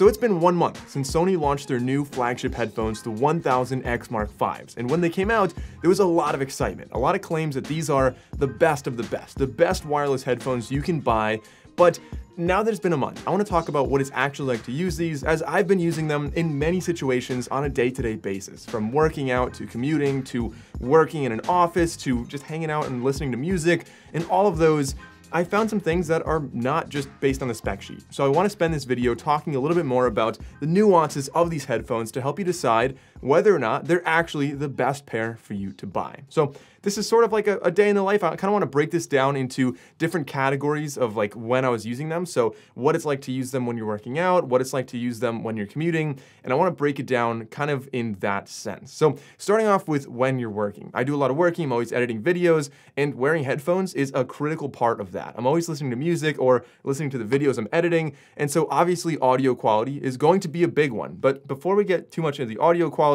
So it's been one month since Sony launched their new flagship headphones, the 1000X Mark Vs. And when they came out, there was a lot of excitement, a lot of claims that these are the best of the best, the best wireless headphones you can buy. But now that it's been a month, I want to talk about what it's actually like to use these as I've been using them in many situations on a day-to-day -day basis, from working out to commuting to working in an office to just hanging out and listening to music and all of those I found some things that are not just based on the spec sheet. So I want to spend this video talking a little bit more about the nuances of these headphones to help you decide whether or not they're actually the best pair for you to buy. So this is sort of like a, a day in the life. I kind of want to break this down into different categories of like when I was using them. So what it's like to use them when you're working out, what it's like to use them when you're commuting, and I want to break it down kind of in that sense. So starting off with when you're working. I do a lot of working, I'm always editing videos, and wearing headphones is a critical part of that. I'm always listening to music or listening to the videos I'm editing, and so obviously audio quality is going to be a big one. But before we get too much into the audio quality,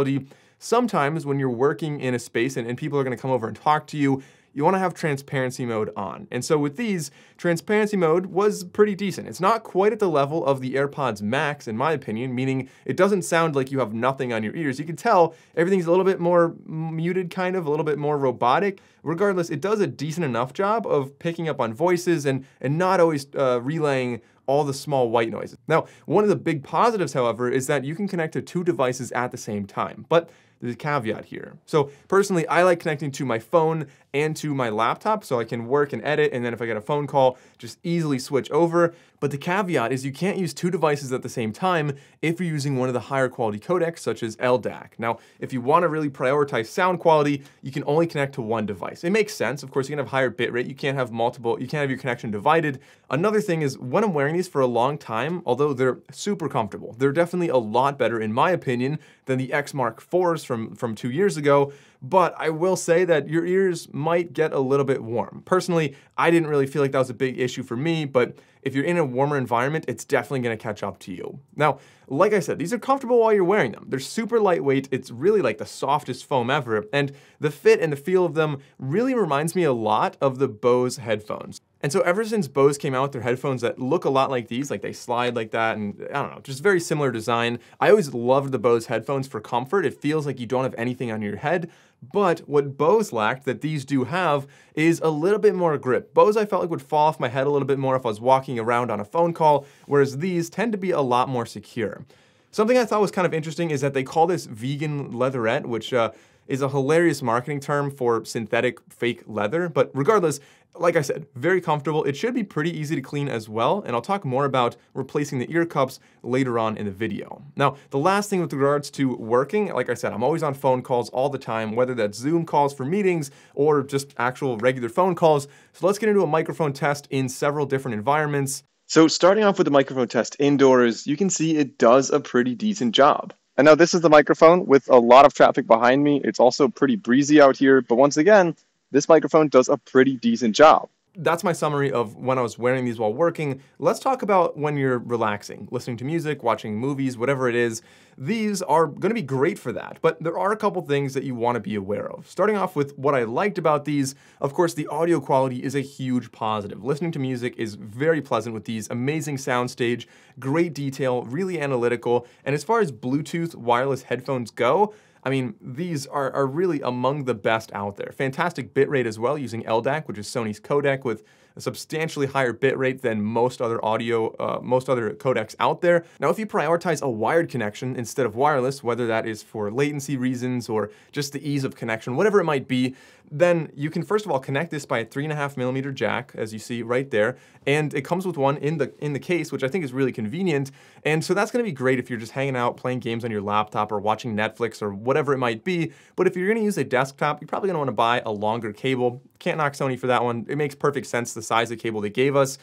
sometimes when you're working in a space and, and people are gonna come over and talk to you, you wanna have transparency mode on. And so with these, transparency mode was pretty decent. It's not quite at the level of the AirPods Max, in my opinion, meaning it doesn't sound like you have nothing on your ears. You can tell everything's a little bit more muted, kind of, a little bit more robotic. Regardless, it does a decent enough job of picking up on voices and, and not always uh, relaying all the small white noises. Now, one of the big positives, however, is that you can connect to two devices at the same time. But a caveat here. So personally, I like connecting to my phone and to my laptop so I can work and edit, and then if I get a phone call, just easily switch over. But the caveat is you can't use two devices at the same time if you're using one of the higher quality codecs, such as LDAC. Now, if you want to really prioritize sound quality, you can only connect to one device. It makes sense. Of course, you can have higher bitrate. You can't have multiple, you can't have your connection divided. Another thing is when I'm wearing these for a long time, although they're super comfortable, they're definitely a lot better, in my opinion, than the X Mark 4s from, from two years ago but I will say that your ears might get a little bit warm. Personally, I didn't really feel like that was a big issue for me, but if you're in a warmer environment, it's definitely gonna catch up to you. Now, like I said, these are comfortable while you're wearing them. They're super lightweight, it's really like the softest foam ever, and the fit and the feel of them really reminds me a lot of the Bose headphones. And so ever since Bose came out with their headphones that look a lot like these, like they slide like that, and I don't know, just very similar design, I always loved the Bose headphones for comfort. It feels like you don't have anything on your head, but what Bose lacked that these do have is a little bit more grip. Bose I felt like would fall off my head a little bit more if I was walking around on a phone call, whereas these tend to be a lot more secure. Something I thought was kind of interesting is that they call this vegan leatherette, which uh, is a hilarious marketing term for synthetic fake leather. But regardless, like I said, very comfortable. It should be pretty easy to clean as well, and I'll talk more about replacing the ear cups later on in the video. Now, the last thing with regards to working, like I said, I'm always on phone calls all the time, whether that's Zoom calls for meetings or just actual regular phone calls. So let's get into a microphone test in several different environments. So starting off with the microphone test indoors, you can see it does a pretty decent job. And now this is the microphone with a lot of traffic behind me. It's also pretty breezy out here, but once again, this microphone does a pretty decent job. That's my summary of when I was wearing these while working. Let's talk about when you're relaxing, listening to music, watching movies, whatever it is. These are gonna be great for that, but there are a couple things that you wanna be aware of. Starting off with what I liked about these, of course, the audio quality is a huge positive. Listening to music is very pleasant with these, amazing soundstage, great detail, really analytical, and as far as Bluetooth wireless headphones go, I mean, these are, are really among the best out there. Fantastic bitrate as well, using LDAC, which is Sony's codec with a substantially higher bitrate than most other audio, uh, most other codecs out there. Now, if you prioritize a wired connection instead of wireless, whether that is for latency reasons or just the ease of connection, whatever it might be, then you can first of all connect this by a three and a half millimeter jack, as you see right there, and it comes with one in the in the case, which I think is really convenient. And so that's gonna be great if you're just hanging out, playing games on your laptop or watching Netflix or whatever it might be. But if you're gonna use a desktop, you're probably gonna wanna buy a longer cable. Can't knock Sony for that one. It makes perfect sense the size of cable they gave us.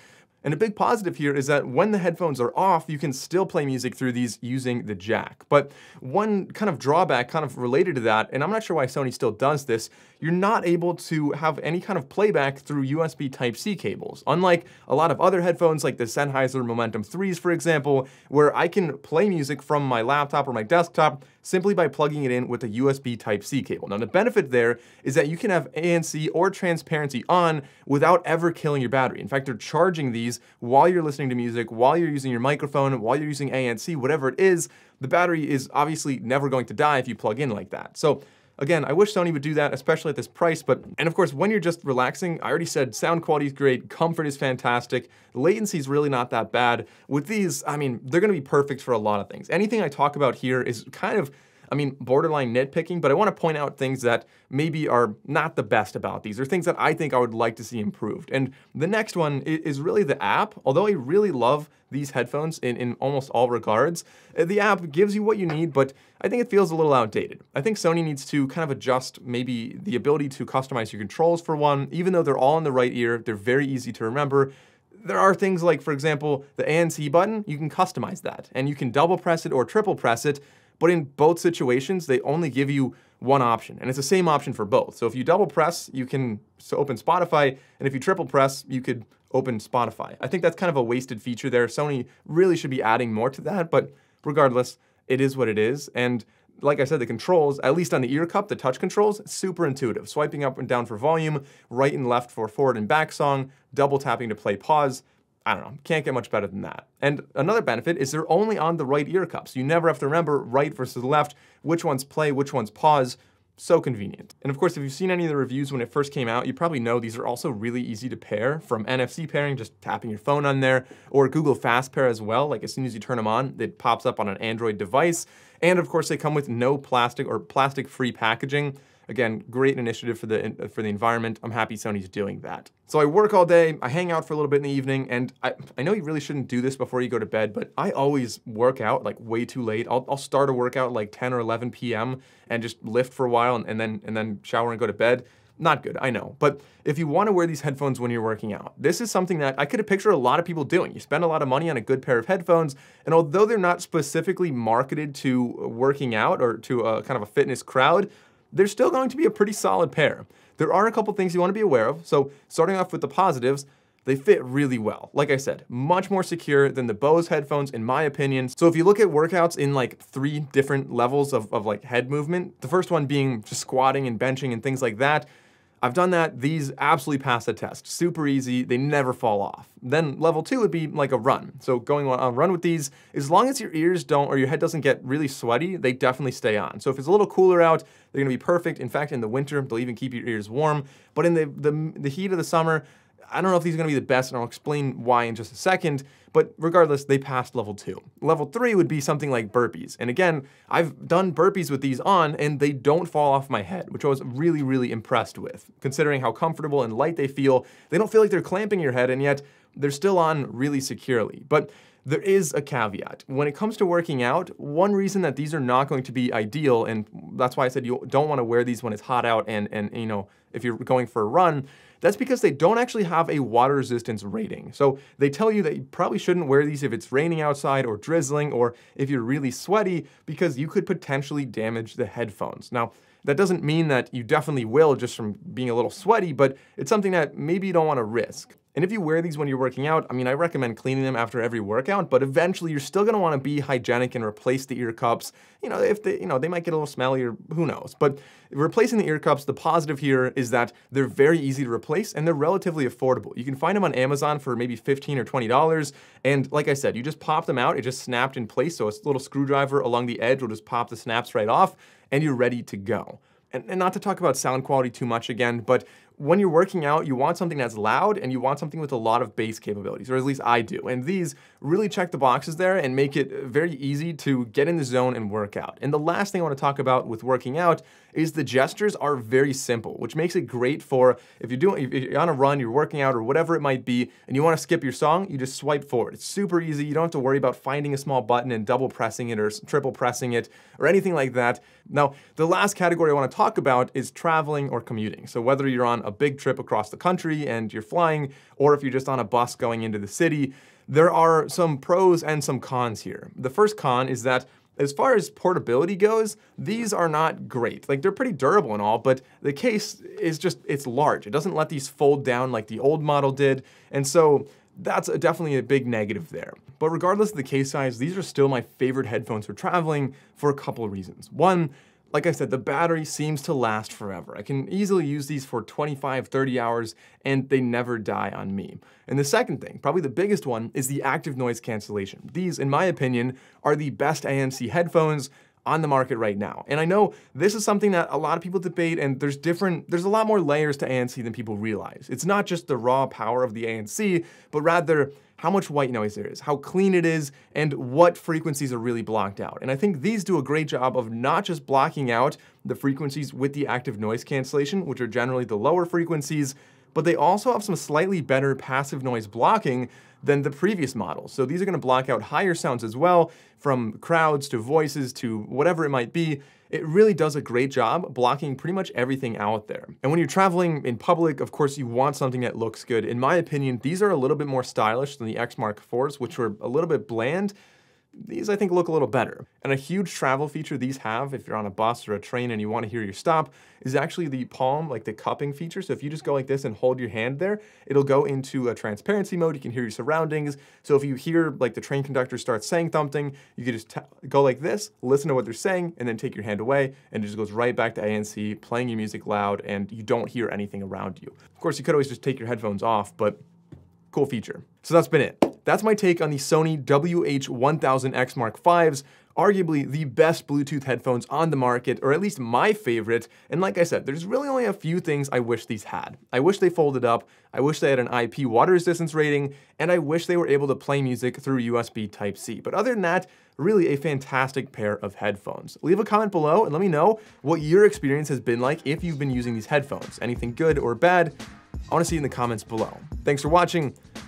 And a big positive here is that when the headphones are off, you can still play music through these using the jack. But one kind of drawback kind of related to that, and I'm not sure why Sony still does this, you're not able to have any kind of playback through USB Type-C cables. Unlike a lot of other headphones like the Sennheiser Momentum 3s, for example, where I can play music from my laptop or my desktop simply by plugging it in with a USB Type-C cable. Now the benefit there is that you can have ANC or transparency on without ever killing your battery. In fact, they're charging these these while you're listening to music, while you're using your microphone, while you're using ANC, whatever it is, the battery is obviously never going to die if you plug in like that. So Again, I wish Sony would do that, especially at this price, but, and of course, when you're just relaxing, I already said sound quality is great, comfort is fantastic, latency is really not that bad. With these, I mean, they're gonna be perfect for a lot of things. Anything I talk about here is kind of I mean, borderline nitpicking, but I want to point out things that maybe are not the best about these, or things that I think I would like to see improved. And the next one is really the app. Although I really love these headphones in, in almost all regards, uh, the app gives you what you need, but I think it feels a little outdated. I think Sony needs to kind of adjust maybe the ability to customize your controls for one, even though they're all in the right ear, they're very easy to remember there are things like, for example, the ANC button, you can customize that and you can double press it or triple press it but in both situations, they only give you one option, and it's the same option for both. So if you double press, you can open Spotify, and if you triple press, you could open Spotify. I think that's kind of a wasted feature there. Sony really should be adding more to that, but regardless, it is what it is. And like I said, the controls, at least on the ear cup, the touch controls, super intuitive. Swiping up and down for volume, right and left for forward and back song, double tapping to play pause. I don't know, can't get much better than that. And another benefit is they're only on the right ear cups. You never have to remember right versus left, which ones play, which ones pause. So convenient. And of course, if you've seen any of the reviews when it first came out, you probably know these are also really easy to pair from NFC pairing, just tapping your phone on there, or Google Fast Pair as well. Like as soon as you turn them on, it pops up on an Android device. And of course, they come with no plastic or plastic-free packaging. Again, great initiative for the, uh, for the environment. I'm happy Sony's doing that. So I work all day, I hang out for a little bit in the evening, and I, I know you really shouldn't do this before you go to bed, but I always work out like way too late. I'll, I'll start a workout like 10 or 11 p.m. and just lift for a while and, and then, and then shower and go to bed. Not good, I know. But if you want to wear these headphones when you're working out, this is something that I could have pictured a lot of people doing. You spend a lot of money on a good pair of headphones, and although they're not specifically marketed to working out or to a kind of a fitness crowd, they're still going to be a pretty solid pair. There are a couple things you want to be aware of. So starting off with the positives, they fit really well. Like I said, much more secure than the Bose headphones in my opinion. So if you look at workouts in like three different levels of, of like head movement, the first one being just squatting and benching and things like that, I've done that. These absolutely pass the test. Super easy. They never fall off. Then level two would be like a run. So going on a run with these, as long as your ears don't or your head doesn't get really sweaty, they definitely stay on. So if it's a little cooler out, they're gonna be perfect. In fact, in the winter, they'll even keep your ears warm. But in the, the, the heat of the summer, I don't know if these are gonna be the best, and I'll explain why in just a second, but regardless, they passed level two. Level three would be something like burpees. And again, I've done burpees with these on, and they don't fall off my head, which I was really, really impressed with. Considering how comfortable and light they feel, they don't feel like they're clamping your head, and yet they're still on really securely. But there is a caveat. When it comes to working out, one reason that these are not going to be ideal, and that's why I said you don't want to wear these when it's hot out and, and you know, if you're going for a run, that's because they don't actually have a water resistance rating. So they tell you that you probably shouldn't wear these if it's raining outside or drizzling or if you're really sweaty because you could potentially damage the headphones. Now, that doesn't mean that you definitely will just from being a little sweaty, but it's something that maybe you don't want to risk. And if you wear these when you're working out, I mean, I recommend cleaning them after every workout, but eventually you're still gonna wanna be hygienic and replace the ear cups. You know, if they, you know, they might get a little smelly or who knows. But replacing the ear cups, the positive here is that they're very easy to replace and they're relatively affordable. You can find them on Amazon for maybe 15 or $20. And like I said, you just pop them out, it just snapped in place. So a little screwdriver along the edge will just pop the snaps right off and you're ready to go. And, and, not to talk about sound quality too much again, but when you're working out, you want something that's loud and you want something with a lot of bass capabilities, or at least I do. And these really check the boxes there and make it very easy to get in the zone and work out. And the last thing I want to talk about with working out is the gestures are very simple, which makes it great for if you're doing if you're on a run, you're working out or whatever it might be, and you want to skip your song, you just swipe forward. It's super easy. You don't have to worry about finding a small button and double pressing it or triple pressing it or anything like that. Now, the last category I want to talk about is traveling or commuting. So whether you're on a big trip across the country and you're flying, or if you're just on a bus going into the city, there are some pros and some cons here. The first con is that as far as portability goes, these are not great. Like they're pretty durable and all, but the case is just, it's large. It doesn't let these fold down like the old model did. And so that's a, definitely a big negative there. But regardless of the case size, these are still my favorite headphones for traveling for a couple of reasons. One, Like I said, the battery seems to last forever. I can easily use these for 25, 30 hours, and they never die on me. And the second thing, probably the biggest one, is the active noise cancellation. These, in my opinion, are the best ANC headphones on the market right now. And I know this is something that a lot of people debate and there's different, there's a lot more layers to ANC than people realize. It's not just the raw power of the ANC, but rather how much white noise there is, how clean it is, and what frequencies are really blocked out. And I think these do a great job of not just blocking out the frequencies with the active noise cancellation, which are generally the lower frequencies, but they also have some slightly better passive noise blocking than the previous models. So these are gonna block out higher sounds as well, from crowds to voices to whatever it might be. It really does a great job blocking pretty much everything out there. And when you're traveling in public, of course, you want something that looks good. In my opinion, these are a little bit more stylish than the X Mark IVs, which were a little bit bland, these I think look a little better. And a huge travel feature these have, if you're on a bus or a train and you want to hear your stop, is actually the palm, like the cupping feature. So if you just go like this and hold your hand there, it'll go into a transparency mode. You can hear your surroundings. So if you hear like the train conductor start saying something, you can just go like this, listen to what they're saying, and then take your hand away, and it just goes right back to ANC, playing your music loud, and you don't hear anything around you. Of course, you could always just take your headphones off, but cool feature. So that's been it. That's my take on the Sony WH-1000X Mark Vs, arguably the best Bluetooth headphones on the market, or at least my favorite. And like I said, there's really only a few things I wish these had. I wish they folded up, I wish they had an IP water resistance rating, and I wish they were able to play music through USB Type-C. But other than that, really a fantastic pair of headphones. Leave a comment below and let me know what your experience has been like if you've been using these headphones. Anything good or bad, I wanna see in the comments below. Thanks for watching,